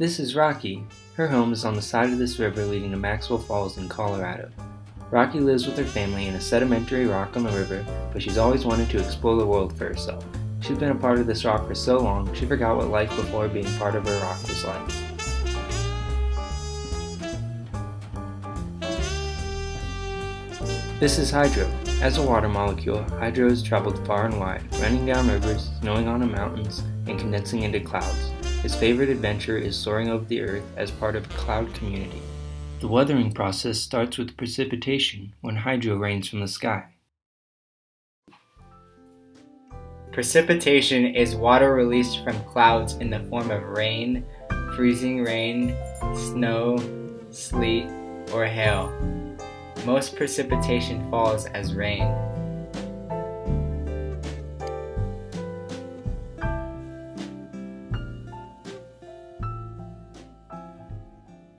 This is Rocky. Her home is on the side of this river leading to Maxwell Falls in Colorado. Rocky lives with her family in a sedimentary rock on the river, but she's always wanted to explore the world for herself. She's been a part of this rock for so long, she forgot what life before being part of her rock was like. This is Hydro. As a water molecule, Hydro has traveled far and wide, running down rivers, snowing on the mountains, and condensing into clouds. His favorite adventure is soaring over the earth as part of a cloud community. The weathering process starts with precipitation, when hydro rains from the sky. Precipitation is water released from clouds in the form of rain, freezing rain, snow, sleet, or hail. Most precipitation falls as rain.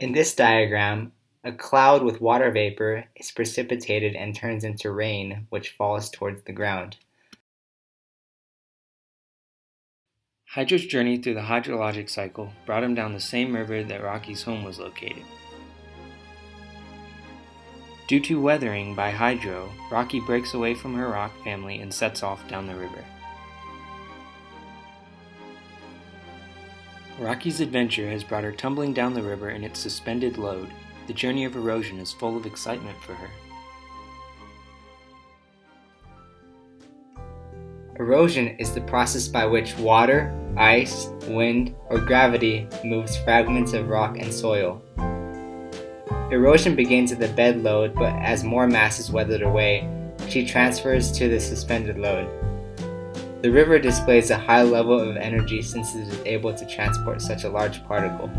In this diagram, a cloud with water vapor is precipitated and turns into rain, which falls towards the ground. Hydro's journey through the hydrologic cycle brought him down the same river that Rocky's home was located. Due to weathering by Hydro, Rocky breaks away from her rock family and sets off down the river. Rocky's adventure has brought her tumbling down the river in its suspended load. The journey of erosion is full of excitement for her. Erosion is the process by which water, ice, wind, or gravity moves fragments of rock and soil. Erosion begins at the bed load, but as more mass is weathered away, she transfers to the suspended load. The river displays a high level of energy since it is able to transport such a large particle.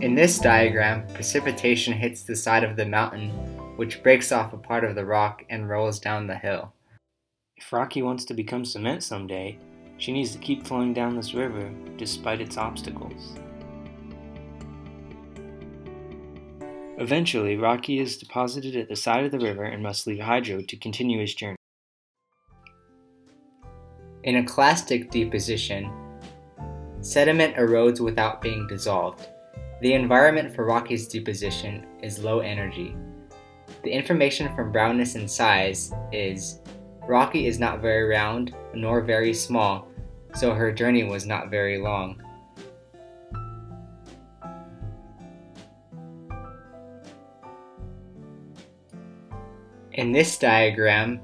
In this diagram, precipitation hits the side of the mountain, which breaks off a part of the rock and rolls down the hill. If Rocky wants to become cement someday, she needs to keep flowing down this river despite its obstacles. Eventually, Rocky is deposited at the side of the river and must leave Hydro to continue his journey. In a clastic deposition, sediment erodes without being dissolved. The environment for Rocky's deposition is low energy. The information from brownness and size is Rocky is not very round nor very small, so her journey was not very long. In this diagram,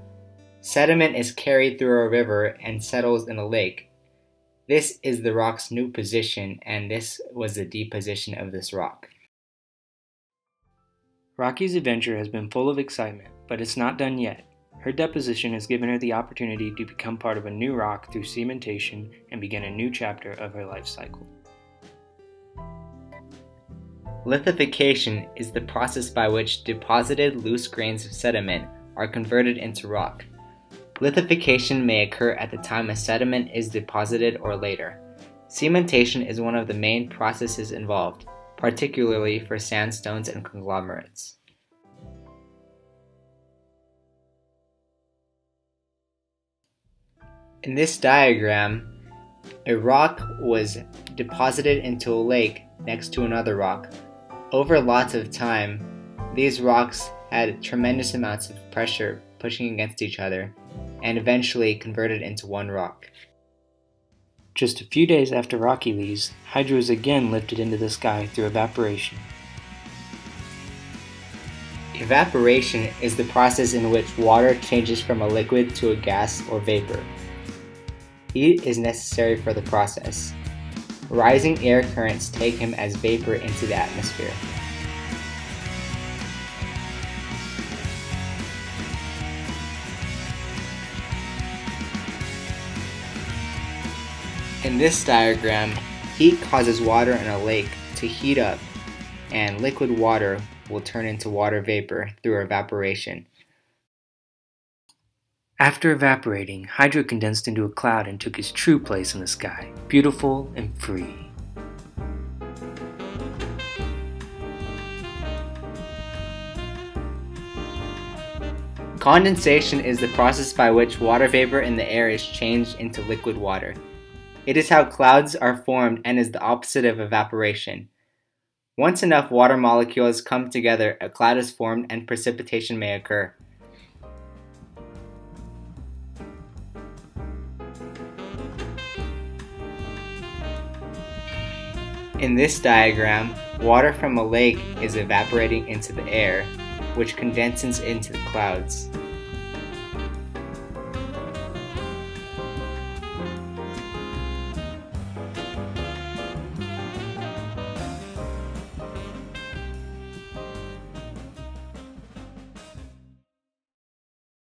sediment is carried through a river and settles in a lake. This is the rock's new position, and this was the deposition of this rock. Rocky's adventure has been full of excitement, but it's not done yet. Her deposition has given her the opportunity to become part of a new rock through cementation and begin a new chapter of her life cycle. Lithification is the process by which deposited loose grains of sediment are converted into rock. Lithification may occur at the time a sediment is deposited or later. Cementation is one of the main processes involved, particularly for sandstones and conglomerates. In this diagram, a rock was deposited into a lake next to another rock, over lots of time, these rocks had tremendous amounts of pressure pushing against each other and eventually converted into one rock. Just a few days after Rocky leaves, Hydro is again lifted into the sky through evaporation. Evaporation is the process in which water changes from a liquid to a gas or vapor. Heat is necessary for the process. Rising air currents take him as vapor into the atmosphere. In this diagram, heat causes water in a lake to heat up, and liquid water will turn into water vapor through evaporation. After evaporating, Hydro condensed into a cloud and took his true place in the sky, beautiful and free. Condensation is the process by which water vapor in the air is changed into liquid water. It is how clouds are formed and is the opposite of evaporation. Once enough water molecules come together, a cloud is formed and precipitation may occur. In this diagram, water from a lake is evaporating into the air, which condenses into the clouds.